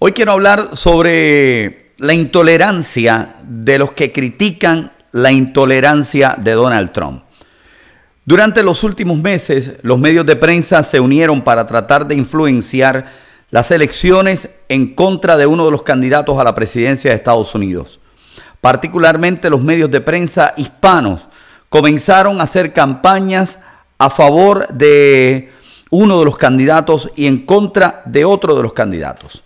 Hoy quiero hablar sobre la intolerancia de los que critican la intolerancia de Donald Trump. Durante los últimos meses, los medios de prensa se unieron para tratar de influenciar las elecciones en contra de uno de los candidatos a la presidencia de Estados Unidos. Particularmente los medios de prensa hispanos comenzaron a hacer campañas a favor de uno de los candidatos y en contra de otro de los candidatos.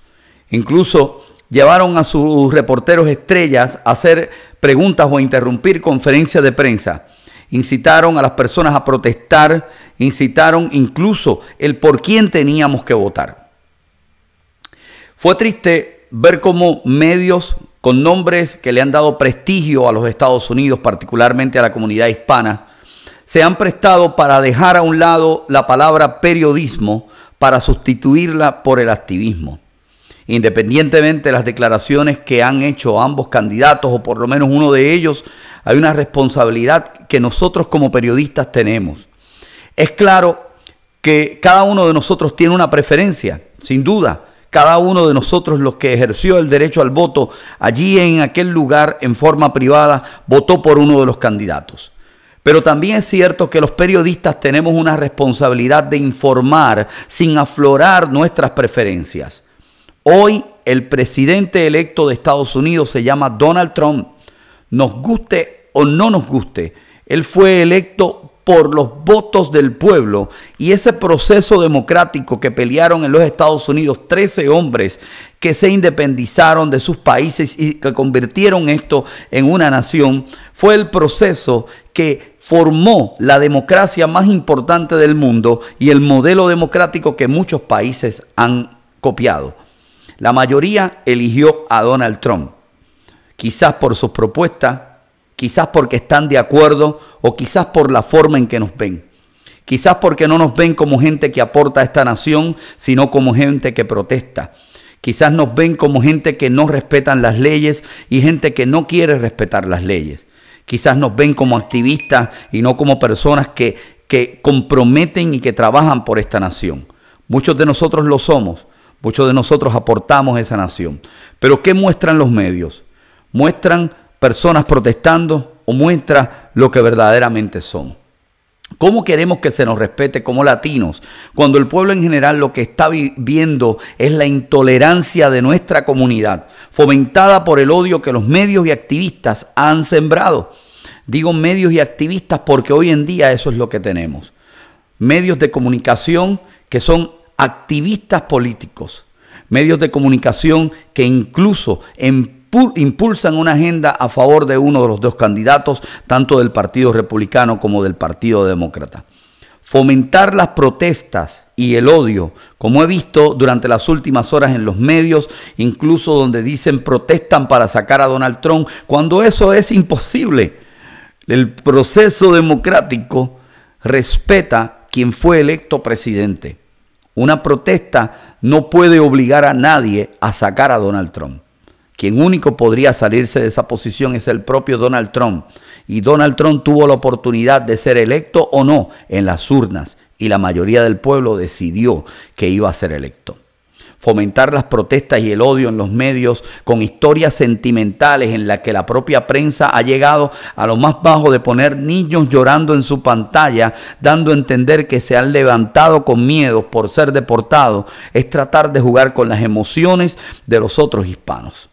Incluso llevaron a sus reporteros estrellas a hacer preguntas o a interrumpir conferencias de prensa. Incitaron a las personas a protestar, incitaron incluso el por quién teníamos que votar. Fue triste ver cómo medios con nombres que le han dado prestigio a los Estados Unidos, particularmente a la comunidad hispana, se han prestado para dejar a un lado la palabra periodismo para sustituirla por el activismo. Independientemente de las declaraciones que han hecho ambos candidatos, o por lo menos uno de ellos, hay una responsabilidad que nosotros como periodistas tenemos. Es claro que cada uno de nosotros tiene una preferencia, sin duda. Cada uno de nosotros, los que ejerció el derecho al voto allí en aquel lugar en forma privada, votó por uno de los candidatos. Pero también es cierto que los periodistas tenemos una responsabilidad de informar sin aflorar nuestras preferencias. Hoy el presidente electo de Estados Unidos se llama Donald Trump. Nos guste o no nos guste, él fue electo por los votos del pueblo y ese proceso democrático que pelearon en los Estados Unidos 13 hombres que se independizaron de sus países y que convirtieron esto en una nación, fue el proceso que formó la democracia más importante del mundo y el modelo democrático que muchos países han copiado. La mayoría eligió a Donald Trump, quizás por sus propuestas, quizás porque están de acuerdo o quizás por la forma en que nos ven. Quizás porque no nos ven como gente que aporta a esta nación, sino como gente que protesta. Quizás nos ven como gente que no respetan las leyes y gente que no quiere respetar las leyes. Quizás nos ven como activistas y no como personas que, que comprometen y que trabajan por esta nación. Muchos de nosotros lo somos, Muchos de nosotros aportamos a esa nación. Pero ¿qué muestran los medios? ¿Muestran personas protestando o muestran lo que verdaderamente son? ¿Cómo queremos que se nos respete como latinos cuando el pueblo en general lo que está viviendo es la intolerancia de nuestra comunidad, fomentada por el odio que los medios y activistas han sembrado? Digo medios y activistas porque hoy en día eso es lo que tenemos. Medios de comunicación que son activistas políticos, medios de comunicación que incluso impulsan una agenda a favor de uno de los dos candidatos, tanto del Partido Republicano como del Partido Demócrata. Fomentar las protestas y el odio, como he visto durante las últimas horas en los medios, incluso donde dicen protestan para sacar a Donald Trump, cuando eso es imposible. El proceso democrático respeta quien fue electo presidente. Una protesta no puede obligar a nadie a sacar a Donald Trump. Quien único podría salirse de esa posición es el propio Donald Trump. Y Donald Trump tuvo la oportunidad de ser electo o no en las urnas. Y la mayoría del pueblo decidió que iba a ser electo fomentar las protestas y el odio en los medios con historias sentimentales en las que la propia prensa ha llegado a lo más bajo de poner niños llorando en su pantalla, dando a entender que se han levantado con miedo por ser deportados, es tratar de jugar con las emociones de los otros hispanos.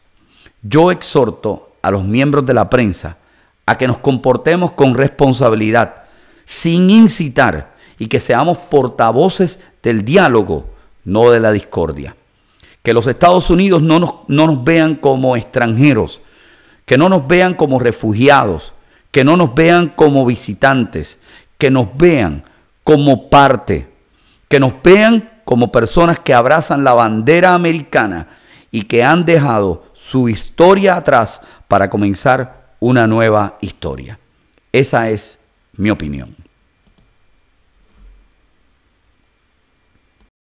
Yo exhorto a los miembros de la prensa a que nos comportemos con responsabilidad, sin incitar y que seamos portavoces del diálogo, no de la discordia que los Estados Unidos no nos, no nos vean como extranjeros, que no nos vean como refugiados, que no nos vean como visitantes, que nos vean como parte, que nos vean como personas que abrazan la bandera americana y que han dejado su historia atrás para comenzar una nueva historia. Esa es mi opinión.